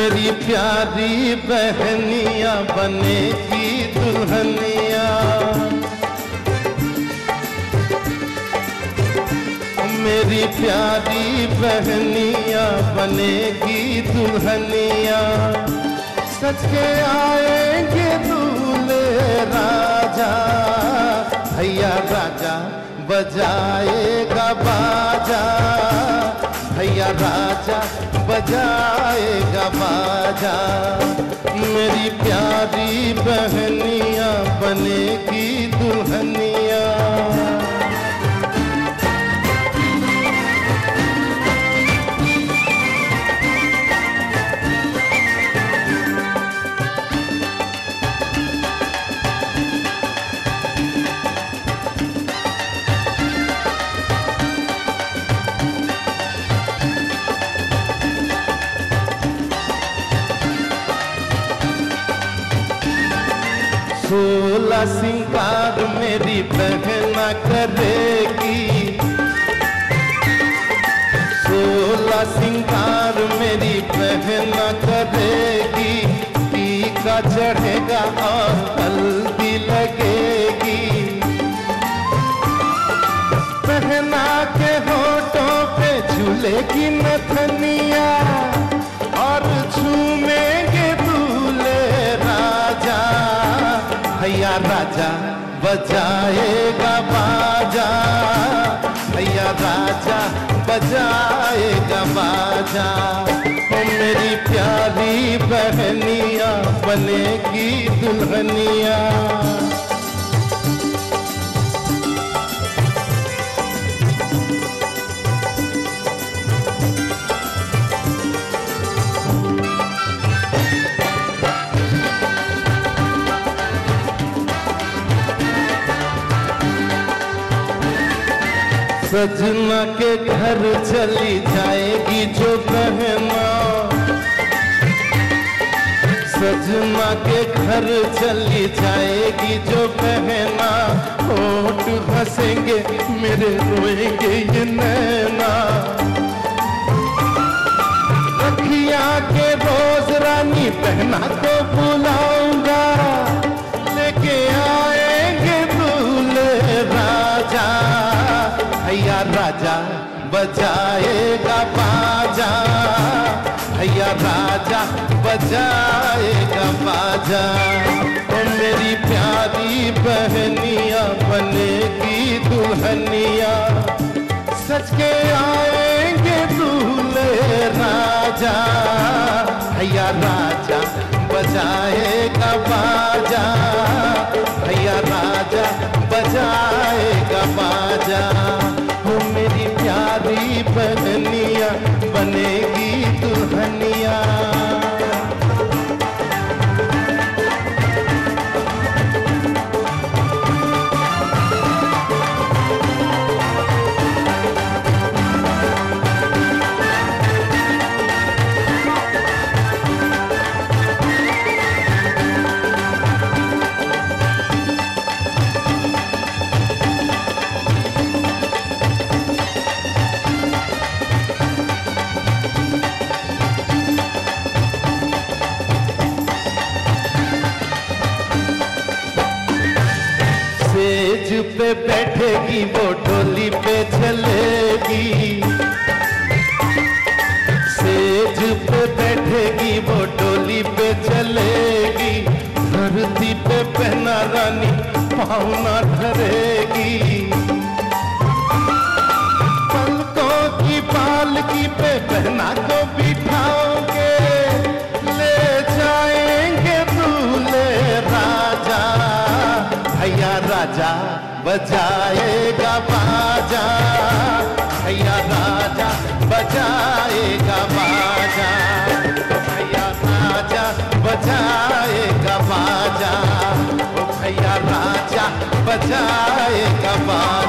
मेरी प्यारी बहनिया बनेगी दुल्हनिया। मेरी प्यारी बहनिया बनेगी दुल्हनिया। सच के आएँगे दूल्हे राजा, भैया राजा बजाएगा बाजा। राजा बजाएगा बाजा। मेरी प्यारी बहनिया बनेगी दुल्हनिया। सोलह सिंगार मेरी बहना करेगी। सोलह सिंगार मेरी बहना करेगी। टीका चढ़ेगा और हल्दी लगेगी। बहना के होठों पे झूलेगी नथनिया। राजा बजाएगा बाजा। भैया राजा बजाएगा बाजा। ओ मेरी प्यारी बहनिया बनेगी दुल्हनिया। सजना के घर चली जाएगी जो बहना। सजना के घर चली जाएगी जो बहना। होठ हंसेंगे मेरे रोएँगे ये नैना। रखिया के रोज रानी बहना को राजा बजाएगा बाजा। भैया राजा बजाएगा बाजा। ओ मेरी प्यारी बहनिया बनेगी दुल्हनिया। सच के आएँगे दूल्हे राजा। भैया राजा बजाएगा बाजा। भैया राजा बजाएगा बाजा। पे बैठेगी, वो डोली पे चलेगी। सेज पे बैठेगी, वो डोली पे चलेगी। धरती पे पहना रानी, पाहुना धरेगी राजा बजाएगा बाजा। भैया राजा बजाएगा बाजा। भैया राजा बजाएगा बाजा। भैया राजा बजाएगा बाजा